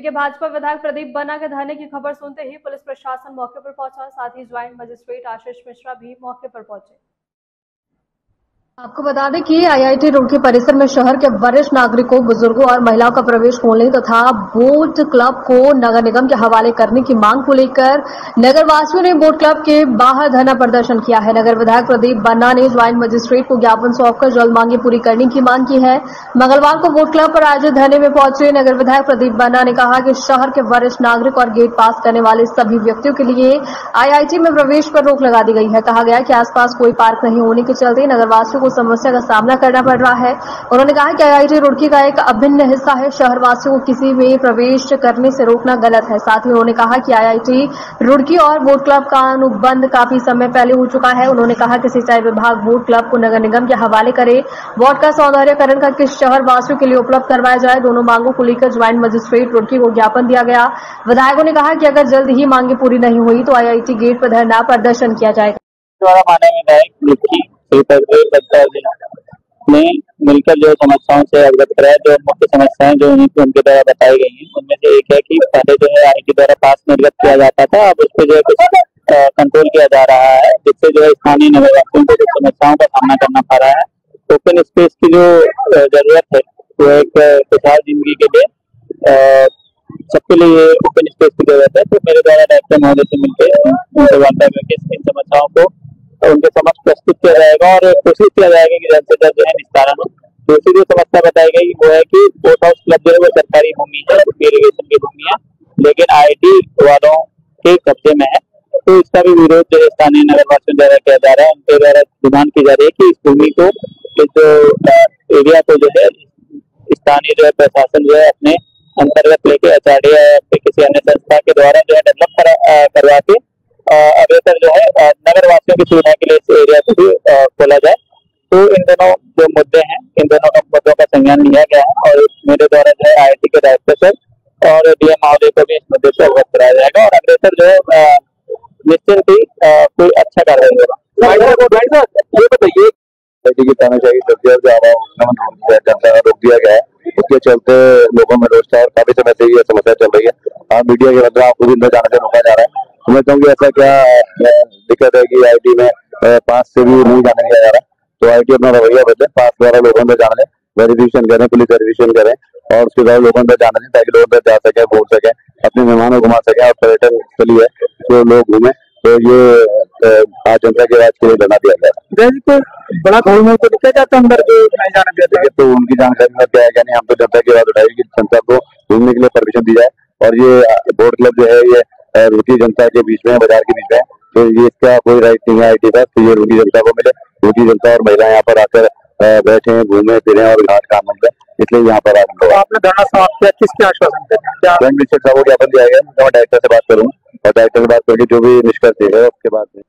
के भाजपा विधायक प्रदीप बन्ना के धरने की खबर सुनते ही पुलिस प्रशासन मौके पर पहुँचा, साथ ही ज्वाइंट मजिस्ट्रेट आशीष मिश्रा भी मौके पर पहुँचे। आपको बता दें कि आईआईटी रुड़की परिसर में शहर के वरिष्ठ नागरिकों, बुज़ुर्गों और महिलाओं का प्रवेश खोलने तथा बोट क्लब को नगर निगम के हवाले करने की मांग को लेकर नगर वासियों ने बोट क्लब के बाहर धरना प्रदर्शन किया है। नगर विधायक प्रदीप बन्ना ने ज्वाइंट मजिस्ट्रेट को ज्ञापन सौंपकर जल्द मांगे पूरी करने की मांग की है। मंगलवार को बोट क्लब पर आयोजित धरने में पहुँचे नगर विधायक प्रदीप बन्ना ने कहा कि शहर के वरिष्ठ नागरिक और गेट पास करने वाले सभी व्यक्तियों के लिए आईआईटी में प्रवेश पर रोक लगा दी गई है। कहा गया कि आसपास कोई पार्क नहीं होने के चलते नगरवासियों को समस्या का सामना करना पड़ रहा है। उन्होंने कहा कि आईआईटी रुड़की का एक अभिन्न हिस्सा है, शहरवासियों को किसी में प्रवेश करने से रोकना गलत है। साथ ही उन्होंने कहा कि आईआईटी रुड़की और बोट क्लब का अनुबंध काफ़ी समय पहले हो चुका है। उन्होंने कहा कि सिंचाई विभाग बोट क्लब को नगर निगम के हवाले करे। वार्ड का सौंदर्यकरण का किस शहरवासियों के लिए उपलब्ध करवाया जाए। दोनों मांगों को लेकर ज्वाइंट मजिस्ट्रेट रुड़की को ज्ञापन दिया गया। विधायकों ने कहा कि अगर जल्द ही मांगे पूरी नहीं हुई तो आईआईटी गेट पर धरना प्रदर्शन किया जाएगा। द्वारा माने विधायक ने मिलकर जो समस्याओं से अवगत कराया, जो मुख्य समस्याएँ जो उनके द्वारा बताई गई हैं, उनमें से एक है कि पहले जो है आई द्वारा पास निर्गत किया जाता था, अब उस पर जो है कुछ कंट्रोल किया जा रहा है, जिससे जो है स्थानीय नगरवासियों को कुछ समस्याओं का सामना करना पड़ रहा है। ओपन स्पेस की जो ज़रूरत है, वो एक खुशहाल ज़िंदगी के लिए सबके लिए ओपन स्पेस की ज़रूरत है। तो मेरे द्वारा डायरेक्टर महोदय से मिलकर उनसे वार्ता करके इन समस्याओं को उनके समक्ष प्रस्तुत किया जाएगा और कोशिश किया जाएगा कि जल्द से जल्द जो है निस्तारण हो। दूसरी जो समस्या बताई गई वो है कि बोट हाउस क्लब जो है वो सरकारी भूमि है इरीगेशन की भूमि है लेकिन आईटी वालों के कब्जे में है। तो इसका भी विरोध जो है स्थानीय नगरवासियों द्वारा किया जा रहा है। उनके द्वारा डिमांड की जा रही है कि इस भूमि को जो एरिया को जो है, स्थानीय जो है प्रशासन जो है अपने अंतर्गत लेके एचआरडी या किसी अन्य संस्था के द्वारा जो है डेवलप करवा के अ, जो है नगर वासियों की सुविधा के लिए इस एरिया को भी खोला जाए। तो इन दोनों जो मुद्दे हैं इन दोनों मुद्दों का संज्ञान लिया गया है और मेरे द्वारा जो है आई के डायरेक्टर सर और डीएम महोदय को भी इस मुद्दे से अवगत कराया जाएगा और अग्रसर जो है निश्चिंत ही कोई अच्छा कार्रवाई होगा। है उसके चलते लोगों में रोष था और काफ़ी समय से ये समस्या चल रही है। आज मीडिया के मतलब आपको में जाने से रोका जा रहा है। तो मैं कहूँगी ऐसा क्या दिक्कत है कि आई में पास से भी नहीं जाने दिया जा रहा। तो आई टी अपना रवैया बदले पास द्वारा लोगों में जाने वेरिफिकेशन करें पुलिस वेरिफिकेशन करें और उसके बाद लोगों में जाने ताकि लोग अंदर जा सके घूम सके अपने मेहमानों को घुमा सके और पर्यटन स्थली है जो लोग घूमे तो ये आज जनता के राज के लिए बना दिया गया है। को बड़ा घोल तो दिखा जाता अंदर जो नहीं जाने देखिए तो उनकी जानकारी में क्या है क्या नहीं हम तो जनता की बात उठाई कि जनता को घूमने के लिए परमिशन दी जाए। और ये बोर्ड क्लब जो है ये रुकी जनता के बीच में बाज़ार के बीच में। तो ये इसका कोई राइट नहीं है आई टी का तो ये रोटी जनता को मिले। रोटी जनता और महिलाएँ यहाँ पर आकर बैठे बैठे घूमे फिरे और घाट काम है इसलिए यहाँ पर तो आपने धरना समाप्त किया किसके आश्वासन पे? मिनिस्टर साहब को ज्ञापन दिया गया मैं डायरेक्टर से बात करूँ। और डायरेक्टर से बात करके जो भी निष्कर्ष देगा उसके बाद में